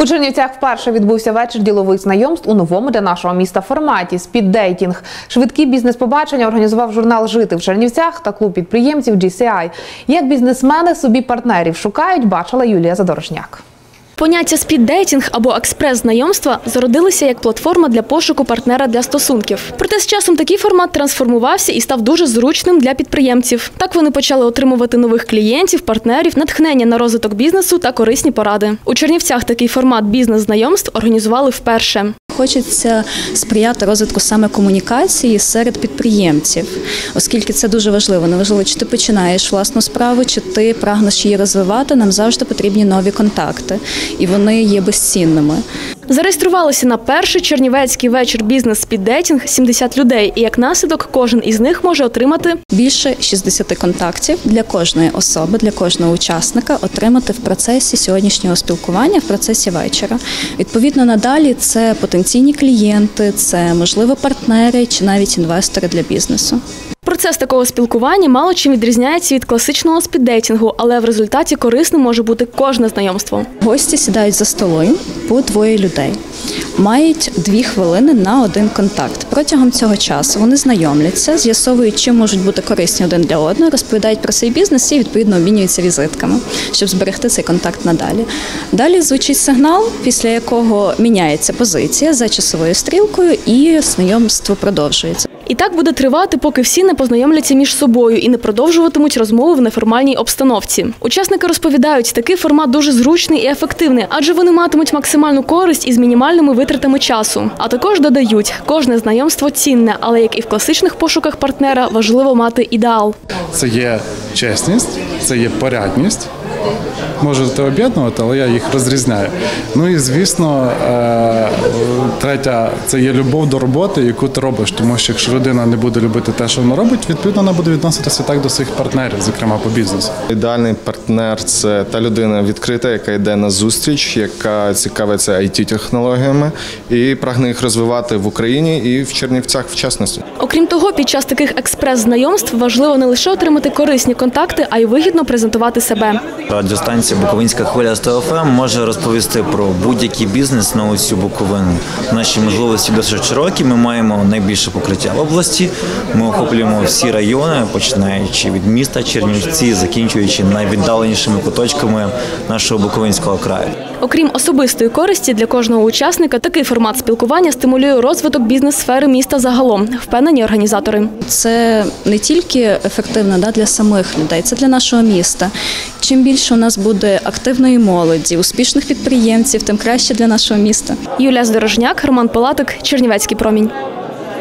У Чернівцях вперше відбувся вечір ділових знайомств у новому для нашого міста форматі speed dating. Швидкі бізнес-побачення організував журнал Жити в Чернівцях та клуб підприємців GCI. Як бізнесмени собі партнерів шукають, бачила Юлія Задорожняк. Поняття speed dating або експрес-знайомства зародилися як платформа для пошуку партнера для стосунків. Проте з часом такий формат трансформувався і став дуже зручним для підприємців. Так вони почали отримувати нових клієнтів, партнерів, натхнення на розвиток бізнесу та корисні поради. У Чернівцях такий формат бізнес-знайомств організували вперше. Хочеться сприяти розвитку саме комунікації серед підприємців, оскільки це дуже важливо. Неважливо, чи ти починаєш власну справу, чи ти прагнеш її розвивати. Нам завжди потрібні нові контакти, і вони є безцінними. Зареєструвалися на перший чернівецький вечір бізнес speed dating 70 людей, і як наслідок кожен із них може отримати Більше 60 контактів для кожної особи, для кожного учасника отримати в процесі сьогоднішнього спілкування, в процесі вечора. Відповідно, надалі це потенційні клієнти, це можливо партнери чи навіть інвестори для бізнесу. Процес такого спілкування мало чим відрізняється від класичного спіддейтінгу, але в результаті корисним може бути кожне знайомство. Гості сідають за столом по двоє людей. Мають дві хвилини на один контакт. Протягом цього часу вони знайомляться, з'ясовують, чим можуть бути корисні один для одного, розповідають про свій бізнес і відповідно обмінюються візитками, щоб зберегти цей контакт надалі. Далі звучить сигнал, після якого міняється позиція за часовою стрілкою, і знайомство продовжується. І так буде тривати, поки всі не познайомляться між собою і не продовжуватимуть розмову в неформальній обстановці. Учасники розповідають, такий формат дуже зручний і ефективний, адже вони матимуть максимальну користь із мінімальними витратами часу. А також додають, кожне знайомство цінне, але як і в класичних пошуках партнера, важливо мати ідеал. Це є чесність, це є порядність. Можете об'єднувати, але я їх розрізняю. Ну і звісно, е, третя це є любов до роботи, яку ти робиш. Тому що якщо людина не буде любити те, що вона робить, відповідно вона буде відноситися так до своїх партнерів, зокрема по бізнесу. Ідеальний партнер це та людина відкрита, яка йде на зустріч, яка цікавиться it технологіями і прагне їх розвивати в Україні і в Чернівцях в частності. Окрім того, під час таких експрес-знайомств важливо не лише отримати корисні контакти, а й вигідно презентувати себе. Радіостанція Буковинська хвиля 100 ФМ може розповісти про будь-який бізнес на усю Буковину. Наші можливості досить широкі. Ми маємо найбільше покриття області. Ми охоплюємо всі райони, починаючи від міста Чернівці, закінчуючи найвіддаленішими куточками нашого Буковинського краю. Окрім особистої користі для кожного учасника, такий формат спілкування стимулює розвиток бізнес-сфери міста загалом, впевнені організатори. Це не тільки ефективно да, для самих людей, це для нашого міста. Чим більше у нас буде активної молоді, успішних підприємців, тим краще для нашого міста. Юлія Здорожняк, Роман Палатик, Чернівецький промінь.